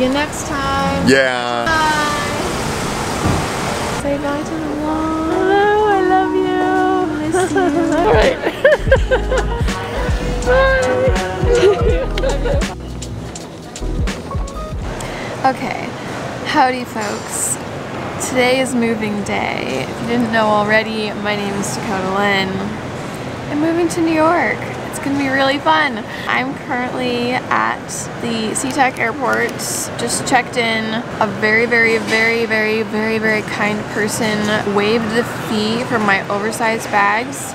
See you next time. Yeah. Bye. Say bye to the vlog. Hello, I love you. Miss you. All right. bye. okay. Howdy, folks. Today is moving day. If you didn't know already, my name is Dakota Lynne. I'm moving to New York. It's gonna be really fun. I'm currently at the SeaTac airport, just checked in. A very, very, very, very, very, very kind person waived the fee for my oversized bags.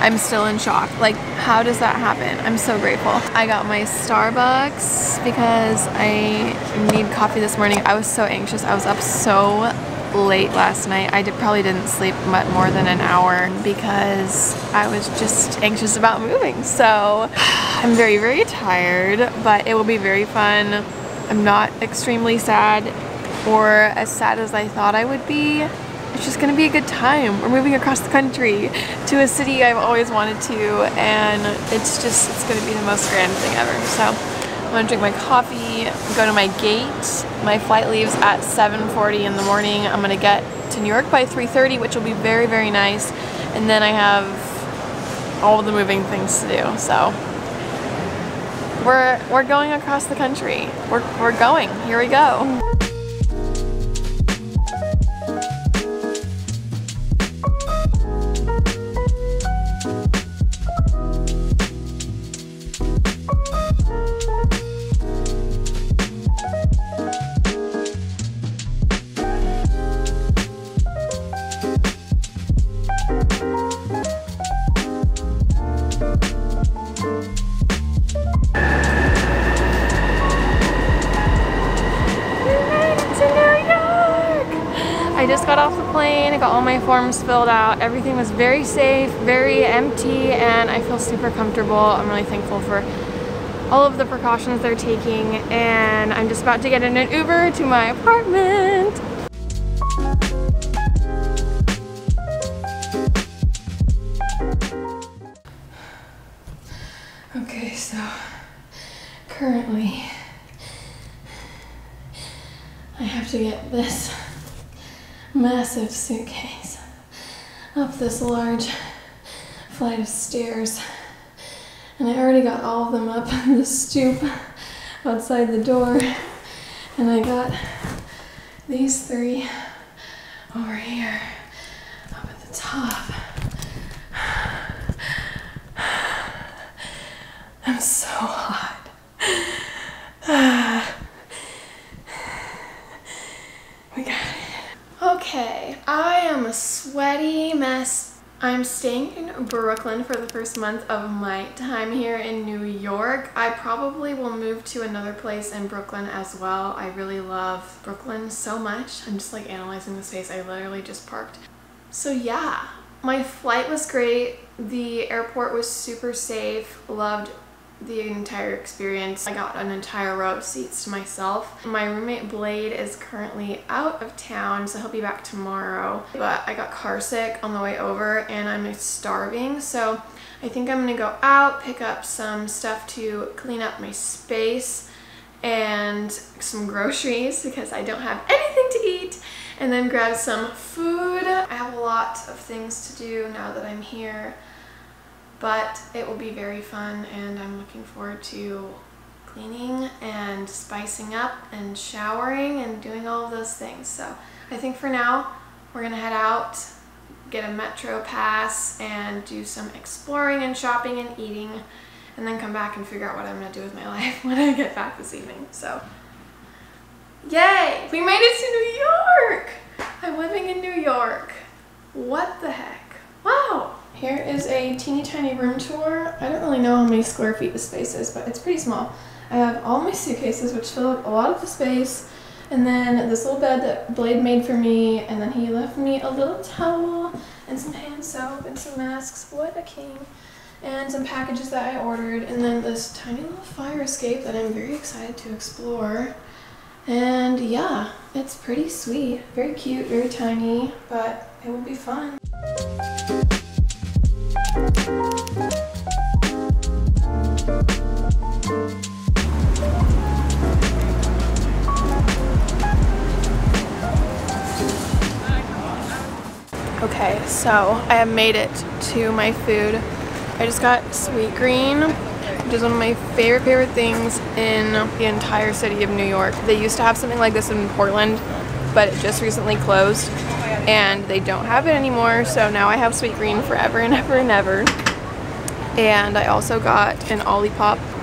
I'm still in shock. Like, how does that happen? I'm so grateful. I got my Starbucks because I need coffee this morning. I was so anxious. I was up so late last night. I did, probably didn't sleep much more than an hour because I was just anxious about moving. So I'm very, very tired, but it will be very fun. I'm not extremely sad or as sad as I thought I would be. It's just gonna be a good time. We're moving across the country to a city I've always wanted to and it's just, it's gonna be the most grand thing ever. So I'm gonna drink my coffee, go to my gate. My flight leaves at 7.40 in the morning. I'm gonna get to New York by 3.30, which will be very, very nice. And then I have all the moving things to do, so. We're, we're going across the country. We're, we're going, here we go. I just got off the plane, I got all my forms filled out. Everything was very safe, very empty, and I feel super comfortable. I'm really thankful for all of the precautions they're taking, and I'm just about to get in an Uber to my apartment. Okay, so currently I have to get this massive suitcase up this large flight of stairs. And I already got all of them up the stoop outside the door. And I got these three over here up at the top. I'm so hot. we got it. Okay, I am a sweaty mess. I'm staying Brooklyn for the first month of my time here in New York. I probably will move to another place in Brooklyn as well. I really love Brooklyn so much. I'm just like analyzing the space. I literally just parked. So yeah, my flight was great. The airport was super safe. Loved the entire experience. I got an entire row of seats to myself. My roommate Blade is currently out of town, so he'll be back tomorrow. But I got car sick on the way over and I'm starving, so I think I'm gonna go out, pick up some stuff to clean up my space and some groceries because I don't have anything to eat and then grab some food. I have a lot of things to do now that I'm here but it will be very fun and I'm looking forward to cleaning and spicing up and showering and doing all of those things. So I think for now we're gonna head out, get a metro pass and do some exploring and shopping and eating and then come back and figure out what I'm gonna do with my life when I get back this evening. So yay! We made it to New York! I'm living in New York. What the heck? Here is a teeny tiny room tour. I don't really know how many square feet the space is, but it's pretty small. I have all my suitcases, which fill up a lot of the space, and then this little bed that Blade made for me, and then he left me a little towel, and some hand soap, and some masks. What a king. And some packages that I ordered, and then this tiny little fire escape that I'm very excited to explore. And yeah, it's pretty sweet. Very cute, very tiny, but it will be fun. Okay, so I have made it to my food. I just got Sweetgreen, which is one of my favorite, favorite things in the entire city of New York. They used to have something like this in Portland, but it just recently closed and they don't have it anymore. So now I have Sweetgreen forever and ever and ever. And I also got an Olipop.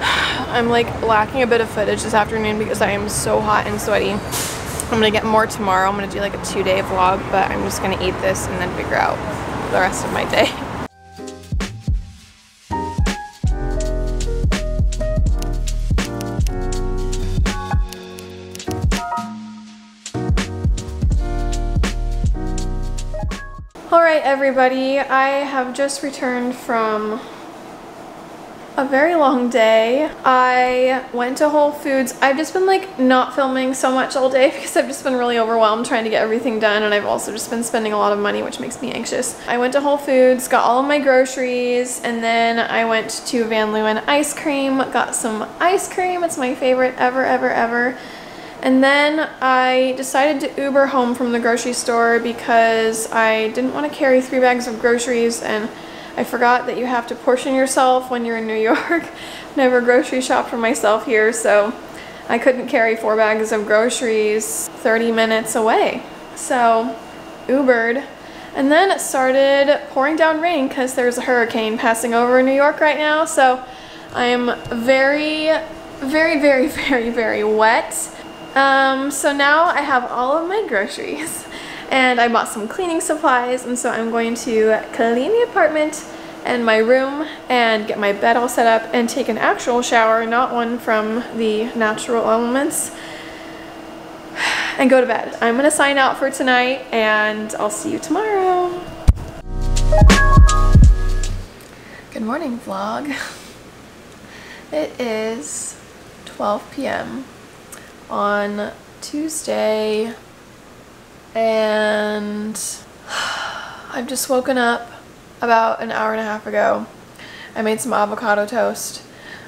I'm like lacking a bit of footage this afternoon because I am so hot and sweaty. I'm gonna get more tomorrow. I'm gonna do like a two day vlog, but I'm just gonna eat this and then figure out the rest of my day. Alright everybody, I have just returned from a very long day. I went to Whole Foods. I've just been like not filming so much all day because I've just been really overwhelmed trying to get everything done and I've also just been spending a lot of money which makes me anxious. I went to Whole Foods, got all of my groceries and then I went to Van Leeuwen ice cream, got some ice cream. It's my favorite ever ever ever. And then I decided to Uber home from the grocery store because I didn't want to carry three bags of groceries and I forgot that you have to portion yourself when you're in New York. Never grocery shop for myself here, so I couldn't carry four bags of groceries 30 minutes away. So Ubered. And then it started pouring down rain because there's a hurricane passing over New York right now. So I am very, very, very, very, very wet. Um, so now I have all of my groceries and I bought some cleaning supplies and so I'm going to clean the apartment and my room and get my bed all set up and take an actual shower, not one from the natural elements and go to bed. I'm gonna sign out for tonight and I'll see you tomorrow. Good morning vlog. It is 12 p.m on Tuesday and I've just woken up about an hour and a half ago. I made some avocado toast.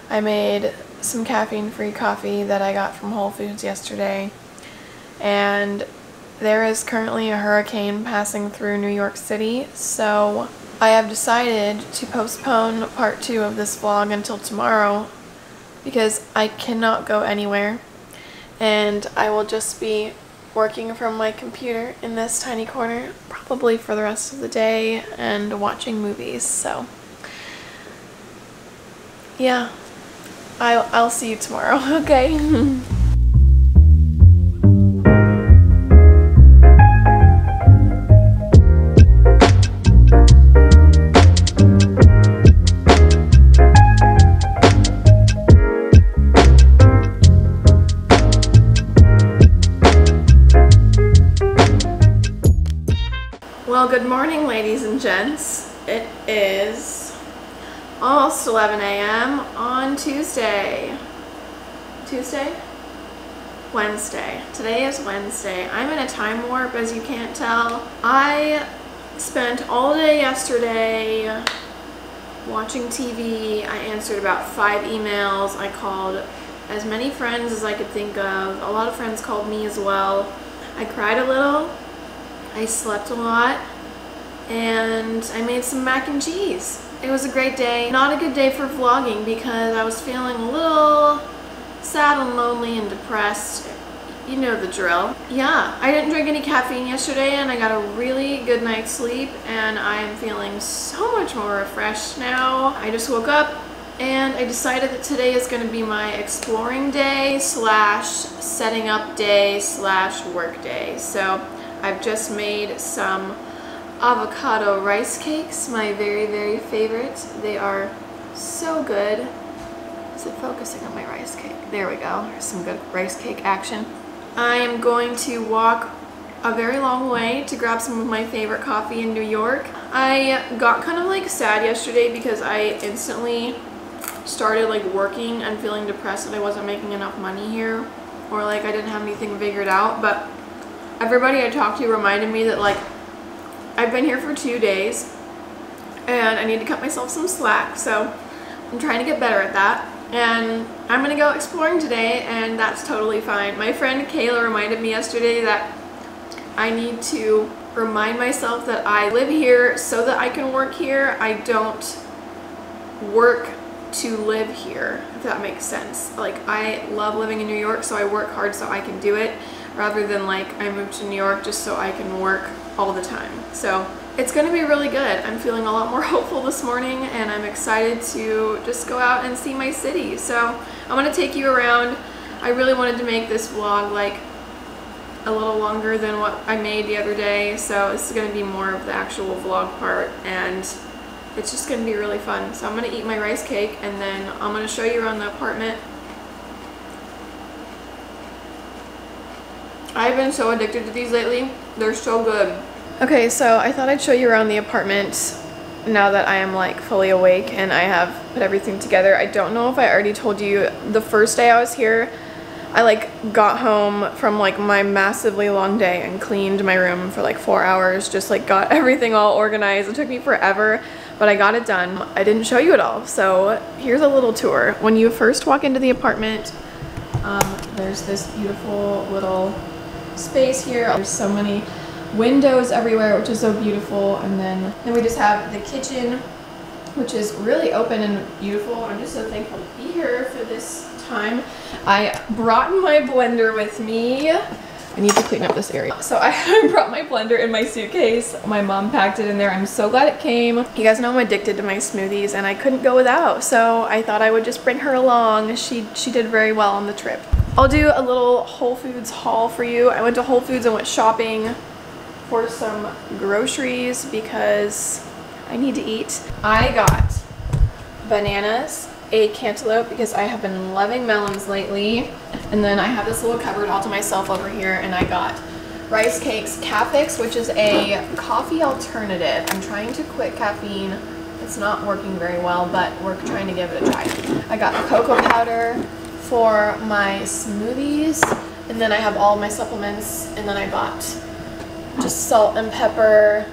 I made some caffeine-free coffee that I got from Whole Foods yesterday. And there is currently a hurricane passing through New York City, so I have decided to postpone part two of this vlog until tomorrow because I cannot go anywhere and I will just be working from my computer in this tiny corner probably for the rest of the day and watching movies so. Yeah. I'll, I'll see you tomorrow okay morning ladies and gents. It is almost 11 a.m. on Tuesday. Tuesday? Wednesday. Today is Wednesday. I'm in a time warp as you can't tell. I spent all day yesterday watching TV. I answered about five emails. I called as many friends as I could think of. A lot of friends called me as well. I cried a little. I slept a lot and I made some mac and cheese. It was a great day. Not a good day for vlogging because I was feeling a little sad and lonely and depressed. You know the drill. Yeah, I didn't drink any caffeine yesterday and I got a really good night's sleep and I am feeling so much more refreshed now. I just woke up and I decided that today is going to be my exploring day slash setting up day slash work day. So I've just made some avocado rice cakes, my very, very favorite. They are so good. Is it focusing on my rice cake? There we go. There's some good rice cake action. I am going to walk a very long way to grab some of my favorite coffee in New York. I got kind of like sad yesterday because I instantly started like working and feeling depressed that I wasn't making enough money here or like I didn't have anything figured out but everybody I talked to reminded me that like I've been here for two days and I need to cut myself some slack so I'm trying to get better at that and I'm gonna go exploring today and that's totally fine. My friend Kayla reminded me yesterday that I need to remind myself that I live here so that I can work here. I don't work to live here, if that makes sense. Like I love living in New York, so I work hard so I can do it rather than like I moved to New York just so I can work all the time. So it's going to be really good. I'm feeling a lot more hopeful this morning and I'm excited to just go out and see my city. So I'm going to take you around. I really wanted to make this vlog like a little longer than what I made the other day. So this is going to be more of the actual vlog part and it's just going to be really fun. So I'm going to eat my rice cake and then I'm going to show you around the apartment. I've been so addicted to these lately. They're so good. Okay, so I thought I'd show you around the apartment now that I am like fully awake and I have put everything together. I don't know if I already told you the first day I was here, I like got home from like my massively long day and cleaned my room for like four hours, just like got everything all organized. It took me forever, but I got it done. I didn't show you it all. So here's a little tour. When you first walk into the apartment, um, there's this beautiful little space here. There's so many windows everywhere, which is so beautiful. And then, then we just have the kitchen, which is really open and beautiful. I'm just so thankful to be here for this time. I brought my blender with me. I need to clean up this area. So I brought my blender in my suitcase. My mom packed it in there. I'm so glad it came. You guys know I'm addicted to my smoothies and I couldn't go without. So I thought I would just bring her along. She, she did very well on the trip. I'll do a little Whole Foods haul for you. I went to Whole Foods and went shopping for some groceries because I need to eat. I got bananas, a cantaloupe because I have been loving melons lately. And then I have this little cupboard all to myself over here and I got rice cakes, Cafix, which is a coffee alternative. I'm trying to quit caffeine. It's not working very well, but we're trying to give it a try. I got cocoa powder for my smoothies and then I have all my supplements and then I bought just salt and pepper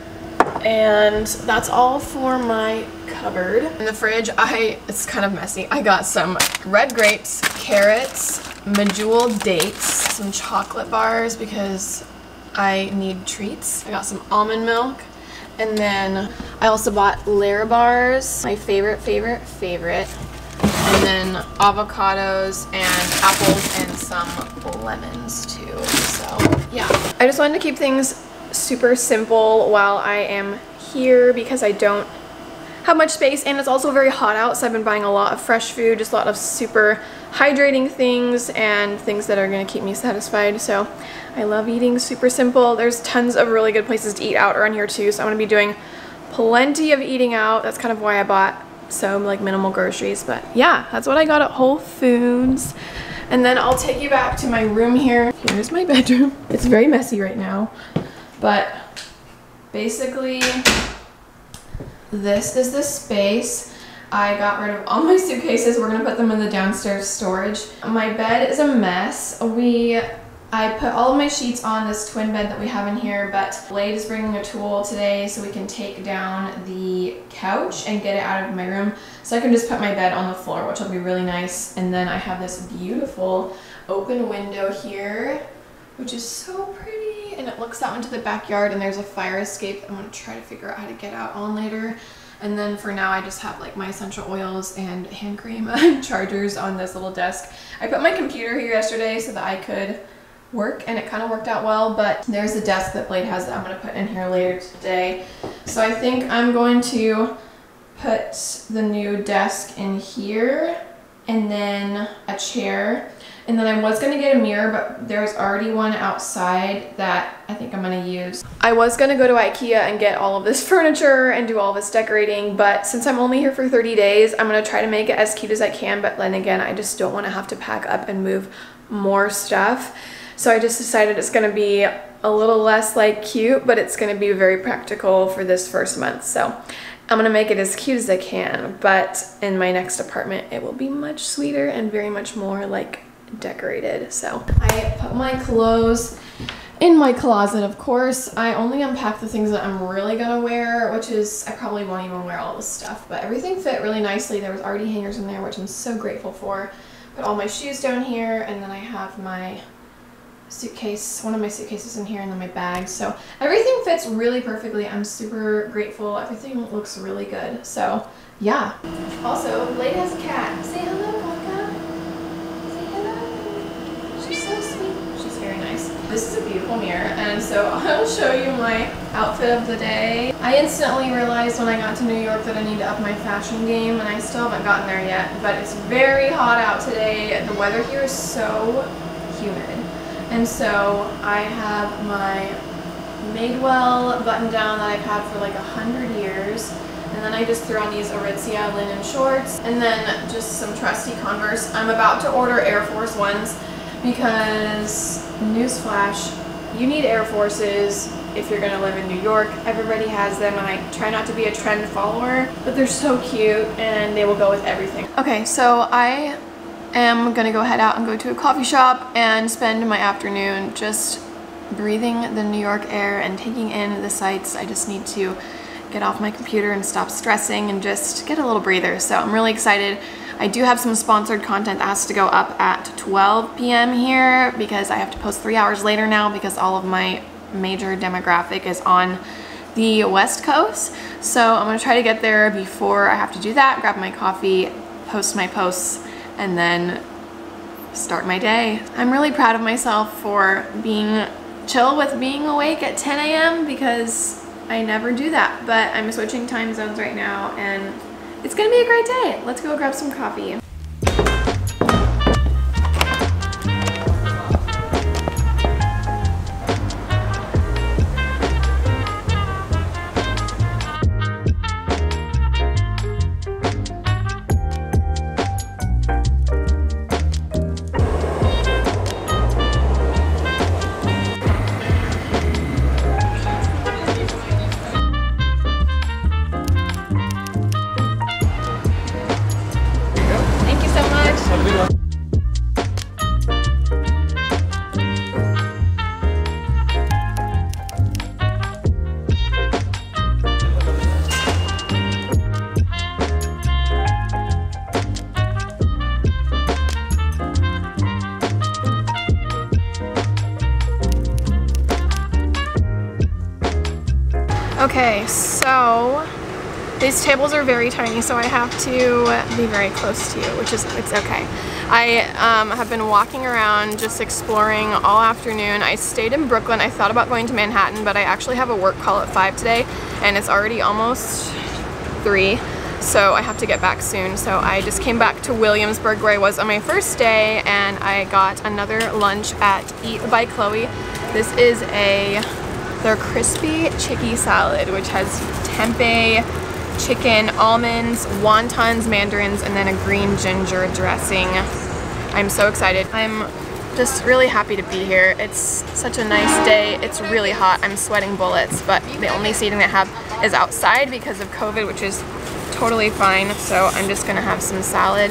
and that's all for my cupboard. In the fridge, I, it's kind of messy. I got some red grapes, carrots, medjool dates, some chocolate bars because I need treats. I got some almond milk. And then I also bought Larabars, my favorite, favorite, favorite. And then avocados and apples and some lemons too. So yeah. I just wanted to keep things super simple while I am here because I don't have much space and it's also very hot out so I've been buying a lot of fresh food, just a lot of super hydrating things and things that are going to keep me satisfied. So I love eating super simple. There's tons of really good places to eat out around here too so I'm going to be doing plenty of eating out. That's kind of why I bought so like minimal groceries but yeah that's what I got at Whole Foods. And then I'll take you back to my room here. Here's my bedroom. It's very messy right now. But basically, this is the space. I got rid of all my suitcases. We're gonna put them in the downstairs storage. My bed is a mess. We I put all of my sheets on this twin bed that we have in here, but Blade is bringing a tool today so we can take down the couch and get it out of my room. So I can just put my bed on the floor, which will be really nice. And then I have this beautiful open window here, which is so pretty. And it looks out into the backyard and there's a fire escape I'm gonna try to figure out how to get out on later. And then for now, I just have like my essential oils and hand cream chargers on this little desk. I put my computer here yesterday so that I could work and it kind of worked out well, but there's a desk that Blade has that I'm going to put in here later today. So I think I'm going to put the new desk in here and then a chair. And then I was going to get a mirror, but there's already one outside that I think I'm going to use. I was going to go to Ikea and get all of this furniture and do all this decorating, but since I'm only here for 30 days, I'm going to try to make it as cute as I can, but then again, I just don't want to have to pack up and move more stuff. So I just decided it's to be a little less like cute, but it's to be very practical for this first month. So I'm to make it as cute as I can, but in my next apartment, it will be much sweeter and very much more like decorated. So I put my clothes in my closet, of course. I only unpack the things that I'm really gonna wear, which is, I probably won't even wear all this stuff, but everything fit really nicely. There was already hangers in there, which I'm so grateful for. Put all my shoes down here, and then I have my suitcase, one of my suitcases in here and then my bag. So everything fits really perfectly. I'm super grateful. Everything looks really good. So yeah. Also, Blade has a cat. Say hello, Blanca. Say hello. She's so sweet. She's very nice. This is a beautiful mirror and so I'll show you my outfit of the day. I instantly realized when I got to New York that I need to up my fashion game and I still haven't gotten there yet, but it's very hot out today. The weather here is so humid. And so I have my Madewell button down that I've had for like a hundred years. And then I just threw on these Aritzia linen shorts and then just some trusty Converse. I'm about to order Air Force Ones because, newsflash, you need Air Forces if you're going to live in New York. Everybody has them and I try not to be a trend follower, but they're so cute and they will go with everything. Okay, so I am gonna go head out and go to a coffee shop and spend my afternoon just breathing the New York air and taking in the sights. I just need to get off my computer and stop stressing and just get a little breather. So I'm really excited. I do have some sponsored content that has to go up at 12 p.m. here because I have to post three hours later now because all of my major demographic is on the West Coast. So I'm gonna try to get there before I have to do that, grab my coffee, post my posts, and then start my day. I'm really proud of myself for being chill with being awake at 10 a.m. because I never do that, but I'm switching time zones right now and it's gonna be a great day. Let's go grab some coffee. Okay, so these tables are very tiny, so I have to be very close to you, which is, it's okay. I um, have been walking around just exploring all afternoon. I stayed in Brooklyn. I thought about going to Manhattan, but I actually have a work call at 5 today, and it's already almost 3, so I have to get back soon. So I just came back to Williamsburg where I was on my first day, and I got another lunch at Eat by Chloe. This is a their crispy chicky salad, which has tempeh, chicken, almonds, wontons, mandarins, and then a green ginger dressing. I'm so excited. I'm just really happy to be here. It's such a nice day. It's really hot. I'm sweating bullets, but the only seating they have is outside because of COVID, which is totally fine. So I'm just gonna have some salad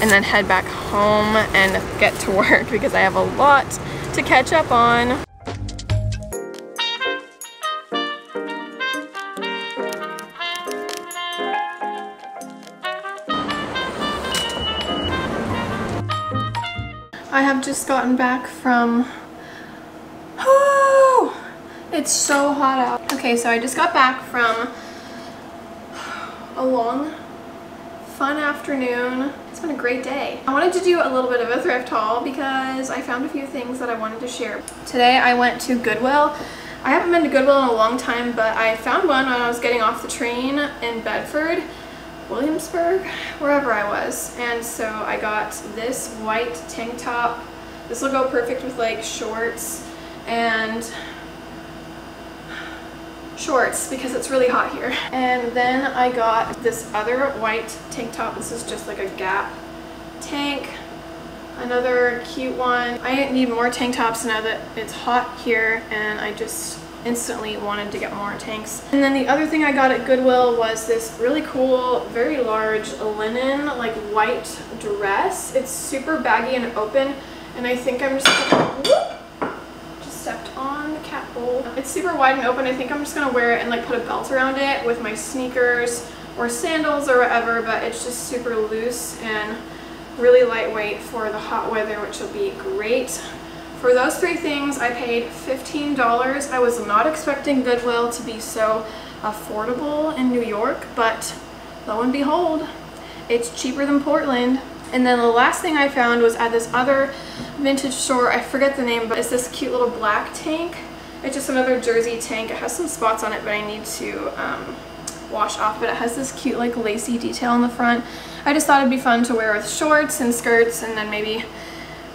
and then head back home and get to work because I have a lot to catch up on. I have just gotten back from, oh, it's so hot out. Okay, so I just got back from a long, fun afternoon. It's been a great day. I wanted to do a little bit of a thrift haul because I found a few things that I wanted to share. Today I went to Goodwill. I haven't been to Goodwill in a long time, but I found one when I was getting off the train in Bedford Williamsburg, wherever I was. And so I got this white tank top. This will go perfect with like shorts and shorts because it's really hot here. And then I got this other white tank top. This is just like a Gap tank. Another cute one. I need more tank tops now that it's hot here and I just instantly wanted to get more tanks. And then the other thing I got at Goodwill was this really cool, very large linen, like white dress. It's super baggy and open, and I think I'm just gonna, whoop, just stepped on the cat bowl. It's super wide and open. I think I'm just gonna wear it and like put a belt around it with my sneakers or sandals or whatever, but it's just super loose and really lightweight for the hot weather, which will be great For those three things, I paid $15. I was not expecting Goodwill to be so affordable in New York, but lo and behold, it's cheaper than Portland. And then the last thing I found was at this other vintage store, I forget the name, but it's this cute little black tank. It's just another jersey tank. It has some spots on it, but I need to um, wash off, but it has this cute like lacy detail in the front. I just thought it'd be fun to wear with shorts and skirts and then maybe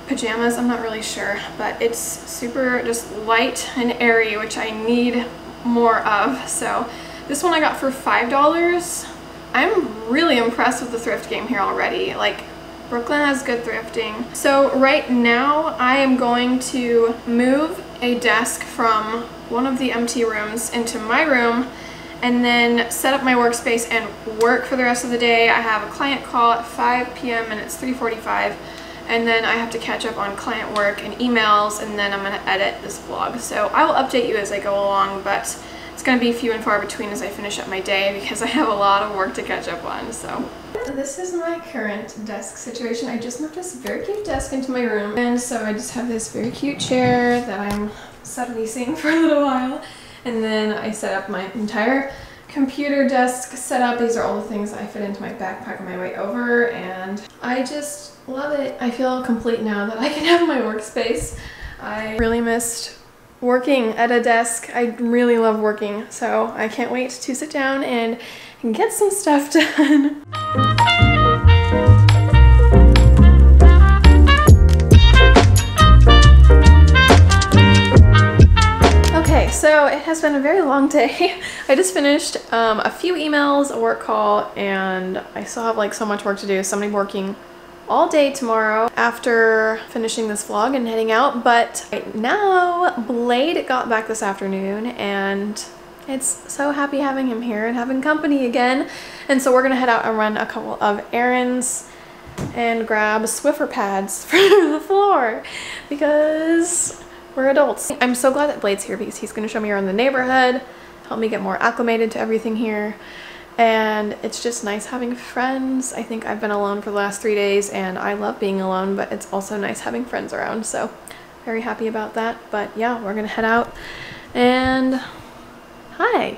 pajamas, I'm not really sure, but it's super just light and airy, which I need more of. So this one I got for $5. I'm really impressed with the thrift game here already. Like Brooklyn has good thrifting. So right now I am going to move a desk from one of the empty rooms into my room and then set up my workspace and work for the rest of the day. I have a client call at 5 p.m. and it's 3.45 and then I have to catch up on client work and emails and then I'm going to edit this vlog. So I will update you as I go along but it's going to be few and far between as I finish up my day because I have a lot of work to catch up on. So this is my current desk situation. I just moved this very cute desk into my room and so I just have this very cute chair that I'm subleasing for a little while and then I set up my entire computer desk set up. These are all the things I fit into my backpack on my way over and I just love it. I feel complete now that I can have my workspace. I really missed working at a desk. I really love working, so I can't wait to sit down and get some stuff done. Okay, so it has been a very long day. I just finished um, a few emails, a work call, and I still have like so much work to do. Somebody working all day tomorrow after finishing this vlog and heading out but right now Blade got back this afternoon and it's so happy having him here and having company again and so we're gonna head out and run a couple of errands and grab Swiffer pads for the floor because we're adults. I'm so glad that Blade's here because he's gonna show me around the neighborhood help me get more acclimated to everything here and it's just nice having friends. I think I've been alone for the last three days and I love being alone, but it's also nice having friends around, so very happy about that. But yeah, we're gonna head out and hi,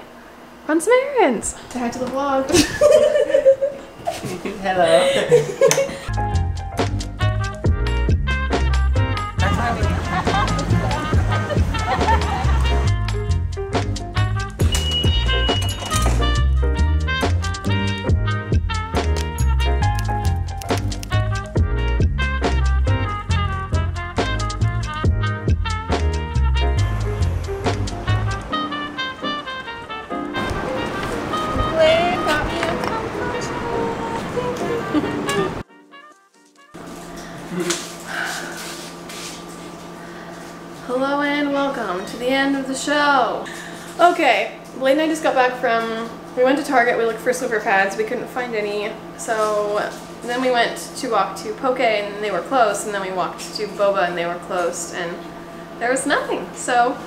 run some errands. Say hi to the vlog. Hello. Hello Okay, Blade and I just got back from, we went to Target, we looked for Swiffer pads, we couldn't find any, so then we went to walk to Poke and they were closed, and then we walked to Boba and they were closed, and there was nothing. So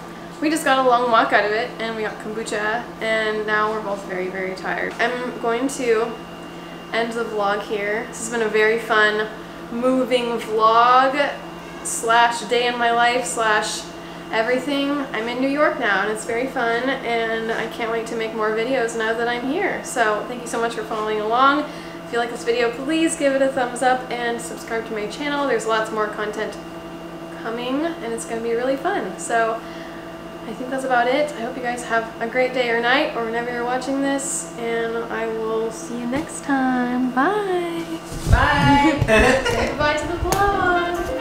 we just got a long walk out of it, and we got kombucha, and now we're both very, very tired. I'm going to end the vlog here. This has been a very fun, moving vlog slash day in my life slash everything. I'm in New York now and it's very fun and I can't wait to make more videos now that I'm here. So thank you so much for following along. If you like this video, please give it a thumbs up and subscribe to my channel. There's lots more content coming and it's going to be really fun. So I think that's about it. I hope you guys have a great day or night or whenever you're watching this and I will see you next time. Bye! Bye!